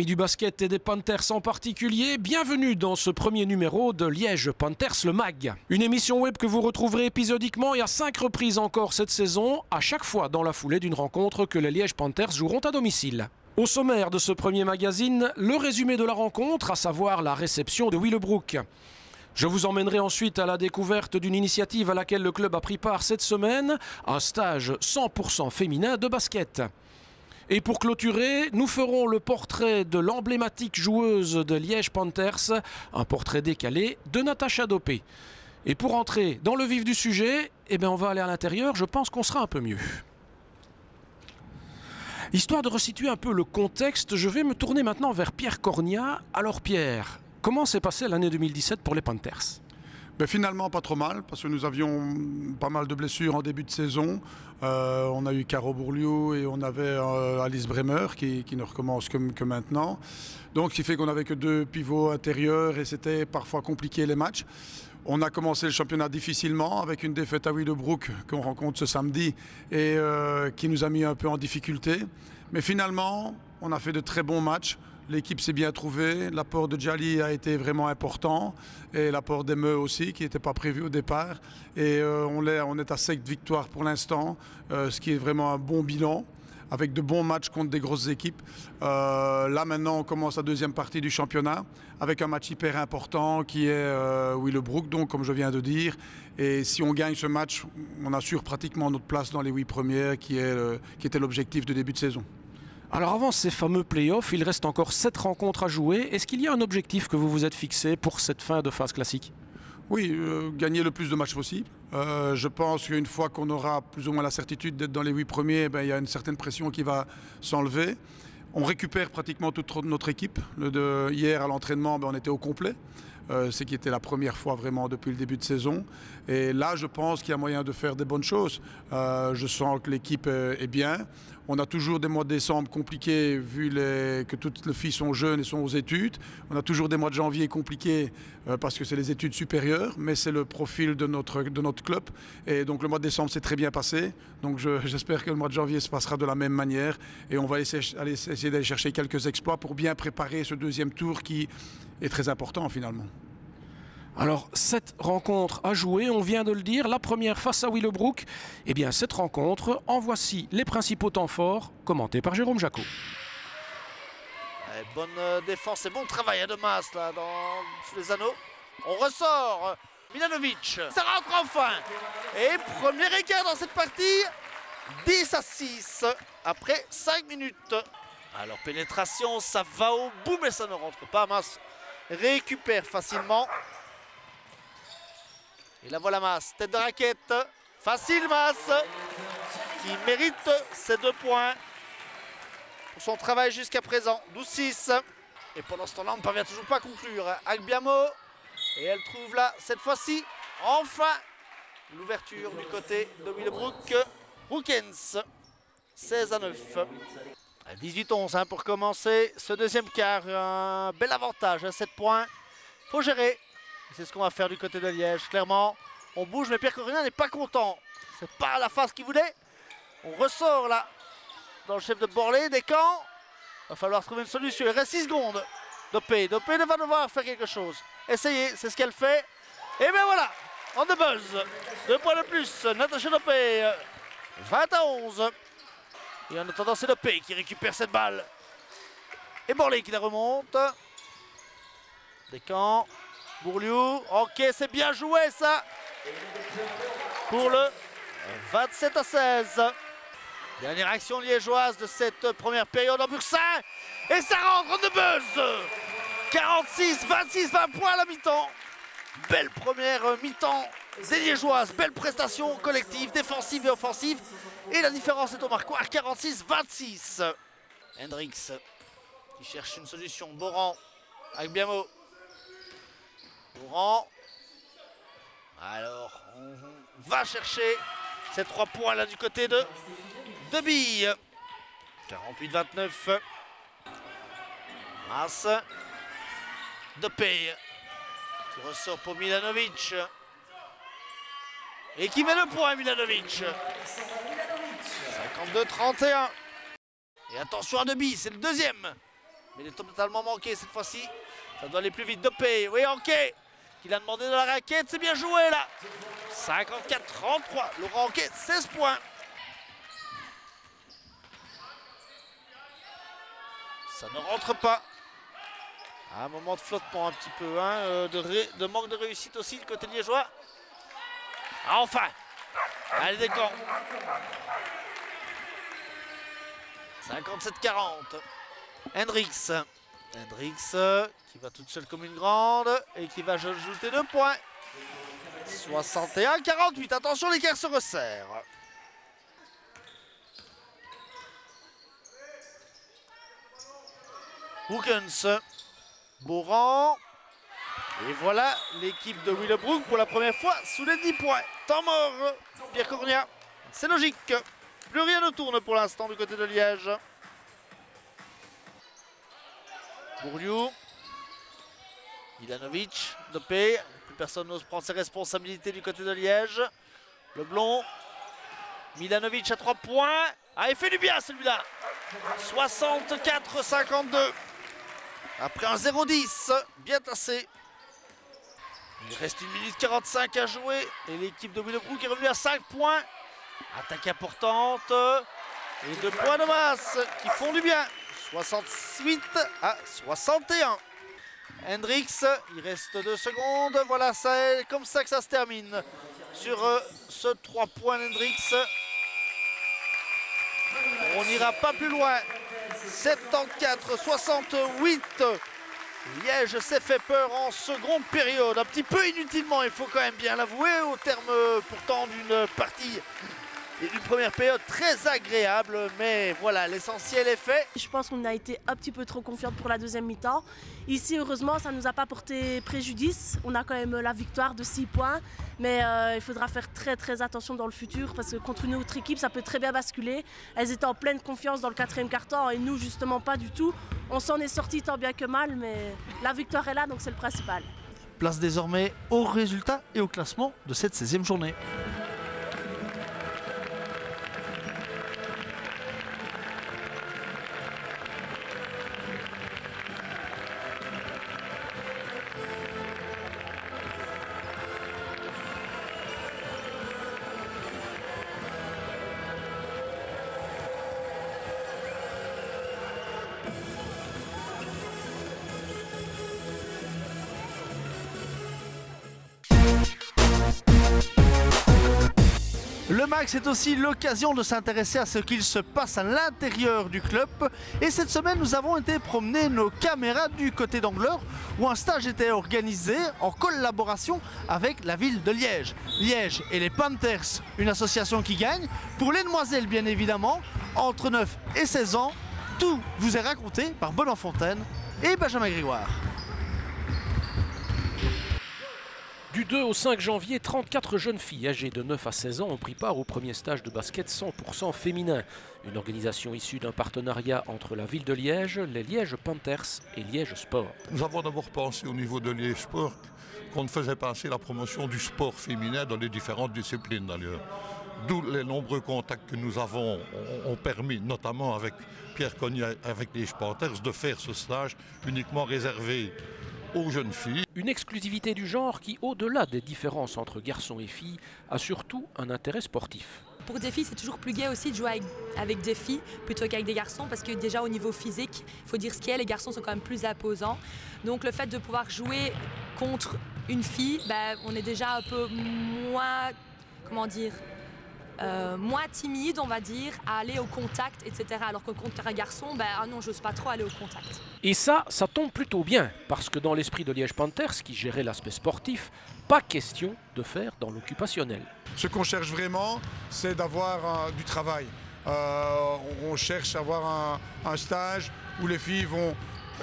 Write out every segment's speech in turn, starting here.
Amis du basket et des Panthers en particulier, bienvenue dans ce premier numéro de Liège Panthers le MAG. Une émission web que vous retrouverez épisodiquement et à cinq reprises encore cette saison, à chaque fois dans la foulée d'une rencontre que les Liège Panthers joueront à domicile. Au sommaire de ce premier magazine, le résumé de la rencontre, à savoir la réception de Willebrook. Je vous emmènerai ensuite à la découverte d'une initiative à laquelle le club a pris part cette semaine, un stage 100% féminin de basket. Et pour clôturer, nous ferons le portrait de l'emblématique joueuse de Liège Panthers, un portrait décalé de Natacha Dopé. Et pour entrer dans le vif du sujet, eh bien on va aller à l'intérieur, je pense qu'on sera un peu mieux. Histoire de resituer un peu le contexte, je vais me tourner maintenant vers Pierre Cornia. Alors Pierre, comment s'est passée l'année 2017 pour les Panthers? Ben finalement, pas trop mal, parce que nous avions pas mal de blessures en début de saison. Euh, on a eu Caro Bourliou et on avait euh, Alice Bremer qui, ne recommence que, que, maintenant. Donc, ce qui fait qu'on n'avait que deux pivots intérieurs et c'était parfois compliqué les matchs. On a commencé le championnat difficilement avec une défaite à Willowbrook qu'on rencontre ce samedi et euh, qui nous a mis un peu en difficulté. Mais finalement, on a fait de très bons matchs. L'équipe s'est bien trouvée. L'apport de Djali a été vraiment important. Et l'apport d'Emeu aussi, qui n'était pas prévu au départ. Et euh, on, est, à 7 victoires pour l'instant, euh, ce qui est vraiment un bon bilan avec de bons matchs contre des grosses équipes. Euh, là maintenant, on commence la deuxième partie du championnat avec un match hyper important qui est euh, Willebrook, comme je viens de dire. Et si on gagne ce match, on assure pratiquement notre place dans les huit premières, qui était l'objectif de début de saison. Alors avant ces fameux playoffs, il reste encore 7 rencontres à jouer. Est-ce qu'il y a un objectif que vous vous êtes fixé pour cette fin de phase classique? Oui, euh, gagner le plus de matchs possible. Euh, je pense qu'une fois qu'on aura plus ou moins la certitude d'être dans les huit premiers, ben, il y a une certaine pression qui va s'enlever. On récupère pratiquement toute notre équipe. De, hier à l'entraînement, ben, on était au complet. Euh, ce qui était la première fois vraiment depuis le début de saison. Et là, je pense qu'il y a moyen de faire des bonnes choses. Euh, je sens que l'équipe est bien. On a toujours des mois de décembre compliqués vu que toutes les filles sont jeunes et sont aux études. On a toujours des mois de janvier compliqués euh, parce que c'est les études supérieures, mais c'est le profil de notre, de notre club. Et donc le mois de décembre s'est très bien passé. Donc j'espère que le mois de janvier se passera de la même manière. Et on va aller, essayer d'aller chercher quelques exploits pour bien préparer ce deuxième tour qui est très important finalement. Alors, cette rencontre à jouer, on vient de le dire, la première face à Willowbrook. Eh bien, cette rencontre, en voici les principaux temps forts, commentés par Jérôme Jacot. bonne euh, défense et bon travail de masse là, dans, les anneaux. On ressort. Milanovic, ça rentre enfin. Et premier écart dans cette partie, 10 à 6 après 5 minutes. Alors pénétration, ça va au bout, mais ça ne rentre pas. Masse récupère facilement. Et la voilà Masse, tête de raquette. Facile Masse, qui mérite ses deux points pour son travail jusqu'à présent. 12-6. Et pendant ce temps-là, on ne parvient toujours pas à conclure. Agbiamo, et elle trouve là, cette fois-ci, enfin, l'ouverture du côté de Willebrook. Brookens, 16 à 9. 18-11 hein, pour commencer ce deuxième quart. Un bel avantage, 7 points. faut gérer. C'est ce qu'on va faire du côté de Liège. Clairement, on bouge, mais Pierre Corina n'est pas content. C'est pas la phase qu'il voulait. On ressort là dans le chef de Borlé, des camps. Va falloir trouver une solution. Il reste 6 secondes. Dopé. Dopé va devoir faire quelque chose. Essayez, c'est ce qu'elle fait. Et bien voilà, on the buzz. Deux points de plus. Natacha Dopé. 20 à 11. Et en attendant, c'est Dopé qui récupère cette balle. Et Borlé qui la remonte. Descamps. Bourliou. Ok, c'est bien joué ça. Pour le 27 à 16. Dernière action liégeoise de cette première période en Bursin. Et ça rentre de buzz. 46, 26, 20 points à la mi-temps. Belle première mi-temps des Liégeoises. Belle prestation collective, défensive et offensive. Et la différence est au marquoir 46-26. Hendrix qui cherche une solution. Boran avec Biamo. Alors, on va chercher ces trois points là du côté de, de Bille. 48-29. Mas. De. Qui ressort pour Milanovic. Et qui met le point Milanovic. 52-31. Et attention à Deby, c'est le deuxième. Mais il est totalement manqué cette fois-ci. Ça doit aller plus vite. Dopé, oui, Anquet qui a demandé de la raquette. C'est bien joué là. 54-33. Laurent Anquet, 16 points. Ça ne rentre pas. Un moment de flottement un petit peu, hein, euh, de, manque de réussite aussi du côté liégeois. Ah, enfin Allez, des 57-40. Hendrix. Hendrix qui va toute seule comme une grande et qui va ajouter deux points. 61-48. Attention, l'écart se resserre. Hookens. Bourran. Et voilà l'équipe de Willowbrook pour la première fois sous les 10 points. Temps mort, Pierre Cornia. C'est logique. Plus rien ne tourne pour l'instant du côté de Liège. Bourliou. Milanovic, dopé. Plus personne n'ose prendre ses responsabilités du côté de Liège. Le blond. Milanovic à 3 points. Ah, il fait du bien celui-là. 64-52. Après un 0-10, bien tassé. Il reste 1 minute 45 à jouer et l'équipe de Willowbrook est revenue à 5 points. Attaque importante et deux points de masse qui font du bien. 68 à 61. Hendrix, il reste 2 secondes. Voilà, c'est comme ça que ça se termine sur euh, ce 3 points d'Hendrix. On n'ira pas plus loin. 74-68. Liège s'est fait peur en seconde période, un petit peu inutilement, il faut quand même bien l'avouer, au terme pourtant d'une partie et d'une première période très agréable, mais voilà, l'essentiel est fait. Je pense qu'on a été un petit peu trop confiante pour la deuxième mi-temps. Ici, heureusement, ça ne nous a pas porté préjudice. On a quand même la victoire de 6 points, mais euh, il faudra faire très très attention dans le futur parce que contre une autre équipe, ça peut très bien basculer. Elles étaient en pleine confiance dans le quatrième quart-temps et nous, justement, pas du tout. On s'en est sorti tant bien que mal, mais la victoire est là, donc c'est le principal. Place désormais au résultat et au classement de cette 16e journée. Le MAC, c'est aussi l'occasion de s'intéresser à ce qu'il se passe à l'intérieur du club. Et cette semaine, nous avons été promener nos caméras du côté d'Angleur, où un stage était organisé en collaboration avec la ville de Liège. Liège et les Panthers, une association qui gagne. Pour les demoiselles, bien évidemment, entre 9 et 16 ans, tout vous est raconté par Fontaine et Benjamin Grégoire. Du 2 au 5 janvier, 34 jeunes filles âgées de 9 à 16 ans ont pris part au premier stage de basket 100% féminin. Une organisation issue d'un partenariat entre la ville de Liège, les Liège Panthers et Liège Sport. Nous avons d'abord pensé au niveau de Liège Sport qu'on faisait passer la promotion du sport féminin dans les différentes disciplines d'ailleurs. D'où les nombreux contacts que nous avons ont permis, notamment avec Pierre Cognac, avec les Panthers, de faire ce stage uniquement réservé aux jeunes filles. Une exclusivité du genre qui, au-delà des différences entre garçons et filles, a surtout un intérêt sportif. Pour des filles, c'est toujours plus gai aussi de jouer avec, des filles plutôt qu'avec des garçons parce que déjà au niveau physique, il faut dire ce qu'il y a, les garçons sont quand même plus imposants. Donc le fait de pouvoir jouer contre une fille, ben, on est déjà un peu moins, comment dire, euh, moins timide, on va dire, à aller au contact, etc. Alors que contre un garçon, ben ah non, j'ose pas trop aller au contact. Et ça, ça tombe plutôt bien, parce que dans l'esprit de Liège Panthers, qui gérait l'aspect sportif, pas question de faire dans l'occupationnel. Ce qu'on cherche vraiment, c'est d'avoir du travail. Euh, on cherche à avoir un stage où les filles vont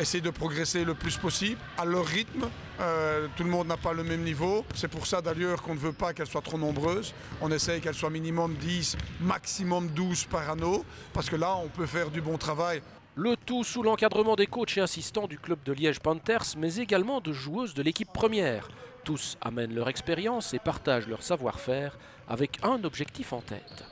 essayer de progresser le plus possible à leur rythme. Euh, tout le monde n'a pas le même niveau. C'est pour ça d'ailleurs qu'on ne veut pas qu'elles soient trop nombreuses. On essaye qu'elles soient minimum 10, maximum 12 par anneau, parce que là, on peut faire du bon travail. Le tout sous l'encadrement des coachs et assistants du club de Liège Panthers, mais également de joueuses de l'équipe première. Tous amènent leur expérience et partagent leur savoir-faire avec un objectif en tête.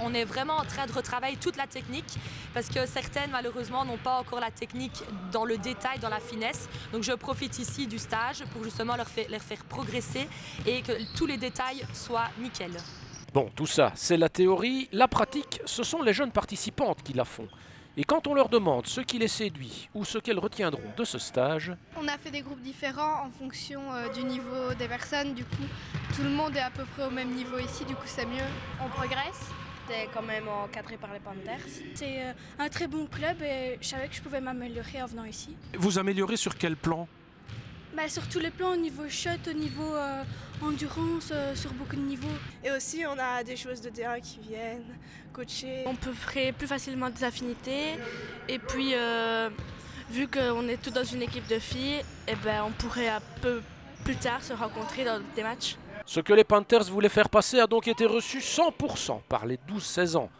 On est vraiment en train de retravailler toute la technique parce que certaines, malheureusement, n'ont pas encore la technique dans le détail, dans la finesse. Donc je profite ici du stage pour justement leur, leur faire progresser et que tous les détails soient nickel. Bon, tout ça, c'est la théorie. La pratique, ce sont les jeunes participantes qui la font. Et quand on leur demande ce qui les séduit ou ce qu'elles retiendront de ce stage, on a fait des groupes différents en fonction euh, du niveau des personnes. Du coup, tout le monde est à peu près au même niveau ici, du coup c'est mieux. On progresse. C'était quand même encadré par les Panthers. C'est euh, un très bon club et je savais que je pouvais m'améliorer en venant ici. Vous améliorez sur quel plan? Bah, Sur tous les plans, au niveau shot, au niveau euh, endurance, sur beaucoup de niveaux. Et aussi, on a des choses de terrain qui viennent coacher. On peut créer plus facilement des affinités. Et puis, euh, vu qu'on est tous dans une équipe de filles, et eh ben, on pourrait un peu plus tard se rencontrer dans des matchs. Ce que les Panthers voulaient faire passer a donc été reçu 100% par les 12-16 ans.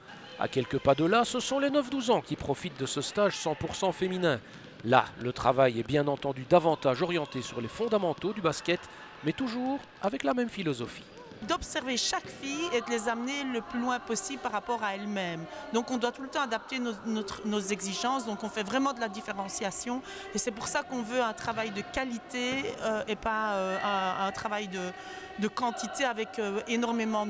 À quelques pas de là, ce sont les 9-12 ans qui profitent de ce stage 100% féminin. Là, le travail est bien entendu davantage orienté sur les fondamentaux du basket, mais toujours avec la même philosophie d'observer chaque fille et de les amener le plus loin possible par rapport à elle-même. Donc on doit tout le temps adapter nos, exigences, donc on fait vraiment de la différenciation et c'est pour ça qu'on veut un travail de qualité euh, et pas euh, un, travail de, de, quantité avec euh, énormément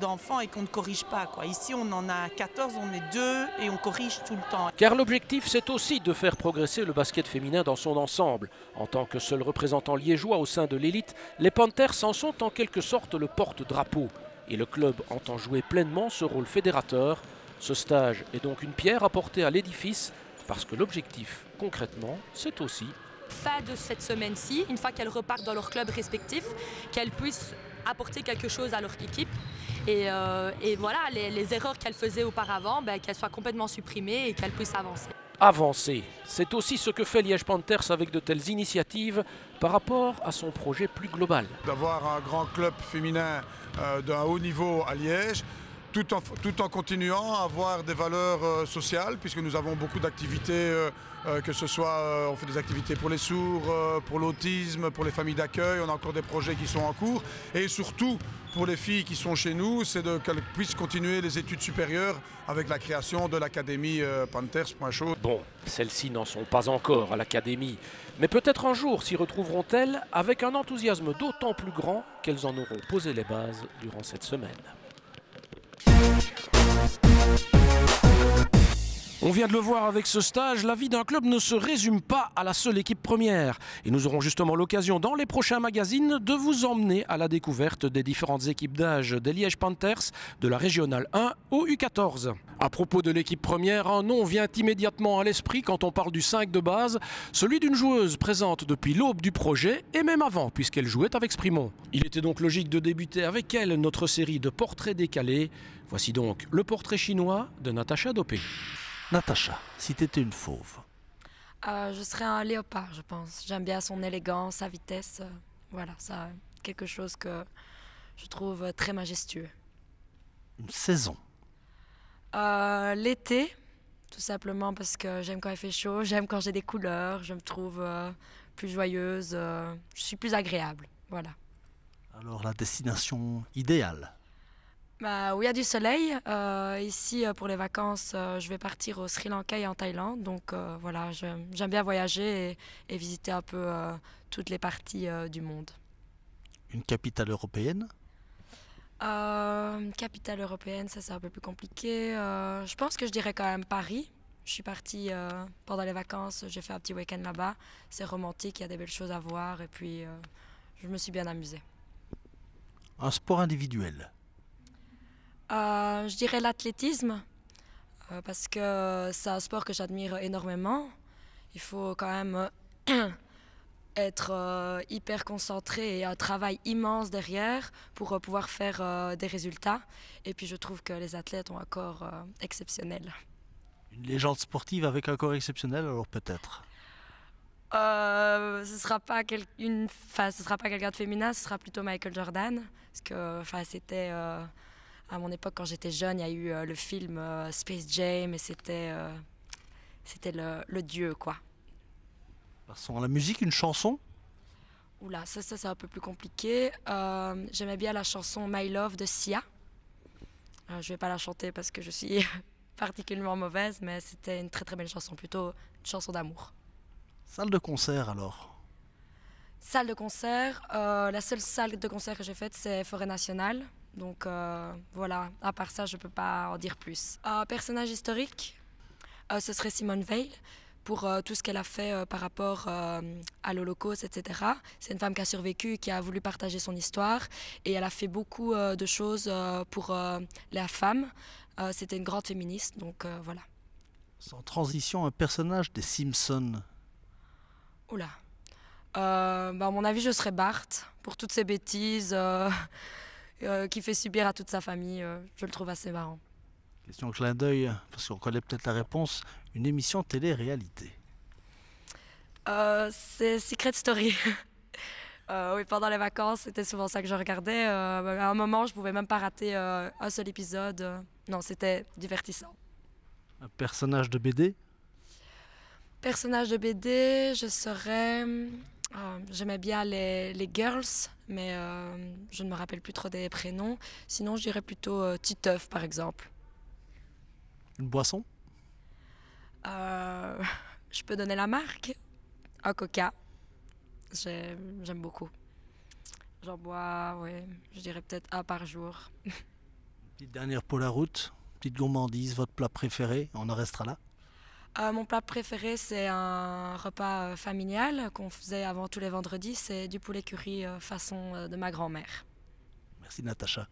d'enfants et qu'on ne corrige pas. Ici on en a 14, on est deux et on corrige tout le temps. Car l'objectif c'est aussi de faire progresser le basket féminin dans son ensemble. En tant que seul représentant liégeois au sein de l'élite, les Panthers en sont en quelque sorte le port drapeau et le club entend jouer pleinement ce rôle fédérateur. Ce stage est donc une pierre apportée à l'édifice parce que l'objectif, concrètement, c'est aussi fin de cette semaine-ci, une fois qu'elles repartent dans leur club respectif, qu'elles puissent apporter quelque chose à leur équipe. Et, euh, voilà, les, erreurs qu'elles faisaient auparavant, ben, qu'elles soient complètement supprimées et qu'elles puissent avancer avancer. C'est aussi ce que fait Liège Panthers avec de telles initiatives par rapport à son projet plus global. D'avoir un grand club féminin euh, d'un haut niveau à Liège, tout en, continuant à avoir des valeurs euh, sociales, puisque nous avons beaucoup d'activités, euh, que ce soit, on fait des activités pour les sourds, pour l'autisme, pour les familles d'accueil, on a encore des projets qui sont en cours, et surtout pour les filles qui sont chez nous, c'est qu'elles puissent continuer les études supérieures avec la création de l'académie euh, Panthers.chaud. Bon, celles-ci n'en sont pas encore à l'académie, mais peut-être un jour s'y retrouveront-elles avec un enthousiasme d'autant plus grand qu'elles en auront posé les bases durant cette semaine. Thank you. On vient de le voir avec ce stage, la vie d'un club ne se résume pas à la seule équipe première. Et nous aurons justement l'occasion dans les prochains magazines de vous emmener à la découverte des différentes équipes d'âge des Liège Panthers de la Régionale 1 au U14. À propos de l'équipe première, un nom vient immédiatement à l'esprit quand on parle du 5 de base, celui d'une joueuse présente depuis l'aube du projet et même avant puisqu'elle jouait avec Sprimont. Il était donc logique de débuter avec elle notre série de portraits décalés. Voici donc le portrait chinois de Natacha Dopé. Natacha, si tu étais une fauve euh, Je serais un léopard, je pense. J'aime bien son élégance, sa vitesse. Euh, voilà, ça, quelque chose que je trouve très majestueux. Une saison euh, L'été, tout simplement parce que j'aime quand il fait chaud, j'aime quand j'ai des couleurs, je me trouve plus joyeuse, je suis plus agréable. Voilà. Alors la destination idéale bah, où il y a du soleil. Euh, ici, euh, pour les vacances, euh, je vais partir au Sri Lanka et en Thaïlande. Donc voilà, j'aime bien voyager et, visiter un peu toutes les parties du monde. Une capitale européenne? Une capitale européenne, ça c'est un peu plus compliqué. je pense que je dirais quand même Paris. Je suis partie pendant les vacances, j'ai fait un petit week-end là-bas. C'est romantique, il y a des belles choses à voir et puis je me suis bien amusée. Un sport individuel? Euh, je dirais l'athlétisme, euh, parce que c'est un sport que j'admire énormément. Il faut quand même euh, être hyper concentré et un travail immense derrière pour pouvoir faire des résultats. Et puis je trouve que les athlètes ont un corps exceptionnel. Une légende sportive avec un corps exceptionnel, alors peut-être? Ce sera pas une, ce sera pas quelqu'un de féminin, ce sera plutôt Michael Jordan, parce que, enfin, c'était à mon époque, quand j'étais jeune, il y a eu euh, le film euh, Space Jam et c'était euh, c'était le, dieu, quoi. Passons à la musique, une chanson? Oula, ça, ça c'est un peu plus compliqué. J'aimais bien la chanson My Love de Sia. je ne vais pas la chanter parce que je suis particulièrement mauvaise, mais c'était une très très belle chanson, plutôt une chanson d'amour. Salle de concert alors Salle de concert, la seule salle de concert que j'ai faite, c'est Forêt Nationale. Donc voilà, à part ça, je ne peux pas en dire plus. personnage historique, ce serait Simone Veil pour euh, tout ce qu'elle a fait euh, par rapport euh, à l'Holocauste, etc. C'est une femme qui a survécu, qui a voulu partager son histoire et elle a fait beaucoup de choses pour la femme. C'était une grande féministe, donc voilà. Sans transition, un personnage des Simpsons. Oula. bah, à mon avis, je serais Bart pour toutes ces bêtises qu'il fait subir à toute sa famille. je le trouve assez marrant. Question clin d'œil, parce qu'on connaît peut-être la réponse. Une émission télé-réalité euh, C'est Secret Story. Euh, oui, pendant les vacances, c'était souvent ça que je regardais. Euh, à un moment, je pouvais même pas rater un seul épisode. Non, c'était divertissant. Un personnage de BD Personnage de BD, je serais. J'aimais bien les, les, girls, mais je ne me rappelle plus trop des prénoms. Sinon, je dirais plutôt Titeuf, par exemple. Une boisson? Euh, Je peux donner la marque? Un coca. J'aime beaucoup. J'en bois, oui, je dirais peut-être un par jour. Petite dernière pour la route, petite gourmandise, votre plat préféré, on en restera là euh, mon plat préféré, c'est un repas euh, familial qu'on faisait avant tous les vendredis. C'est du poulet curry façon de ma grand-mère. Merci Natacha.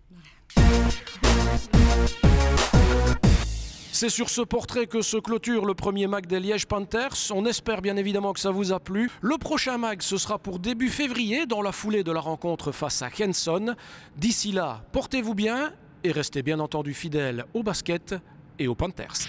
C'est sur ce portrait que se clôture le premier mag des Liège Panthers. On espère bien évidemment que ça vous a plu. Le prochain mag, ce sera pour début février, dans la foulée de la rencontre face à Henson. D'ici là, portez-vous bien et restez bien entendu fidèles au basket et aux Panthers.